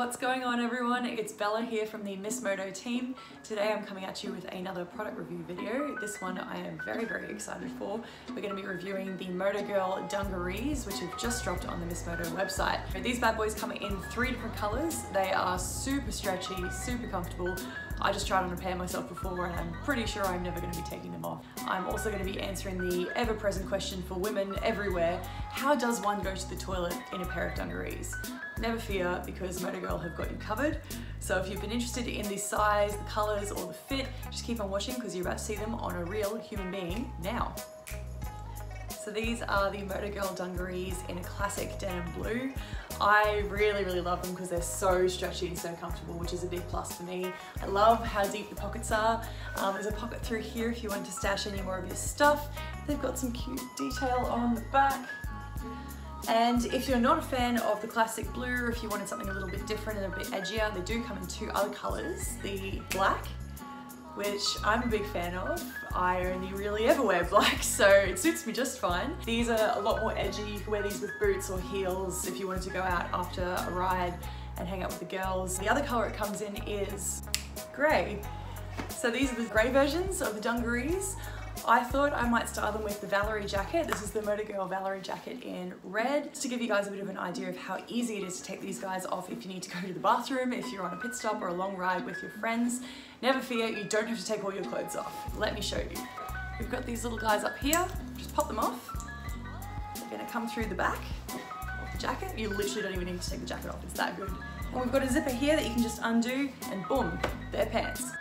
What's going on everyone? It's Bella here from the Miss Moto team. Today I'm coming at you with another product review video. This one I am very, very excited for. We're going to be reviewing the MotoGirl dungarees, which have just dropped on the Miss Moto website. These bad boys come in three different colors. They are super stretchy, super comfortable. I just tried on a pair myself before and I'm pretty sure I'm never going to be taking them off. I'm also going to be answering the ever-present question for women everywhere. How does one go to the toilet in a pair of dungarees? Never fear because MotoGirl have got you covered. So if you've been interested in the size, the colors or the fit, just keep on watching because you're about to see them on a real human being now. So these are the MotoGirl dungarees in a classic denim blue. I really, really love them because they're so stretchy and so comfortable, which is a big plus for me. I love how deep the pockets are. Um, there's a pocket through here if you want to stash any more of your stuff. They've got some cute detail on the back. And if you're not a fan of the classic blue, or if you wanted something a little bit different and a bit edgier, they do come in two other colors, the black, which I'm a big fan of. I only really ever wear black, so it suits me just fine. These are a lot more edgy. You can wear these with boots or heels if you wanted to go out after a ride and hang out with the girls. The other color it comes in is gray. So these are the gray versions of the dungarees. I thought I might style them with the Valerie jacket. This is the MotoGirl Valerie jacket in red. Just to give you guys a bit of an idea of how easy it is to take these guys off if you need to go to the bathroom, if you're on a pit stop or a long ride with your friends. Never fear, you don't have to take all your clothes off. Let me show you. We've got these little guys up here. Just pop them off. They're gonna come through the back of the jacket. You literally don't even need to take the jacket off, it's that good. And we've got a zipper here that you can just undo and boom, they're pants.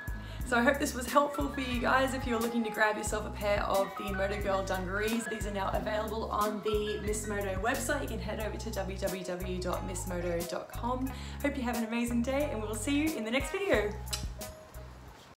So I hope this was helpful for you guys if you're looking to grab yourself a pair of the MotoGirl dungarees. These are now available on the Miss Moto website. You can head over to www.missmoto.com. Hope you have an amazing day and we will see you in the next video.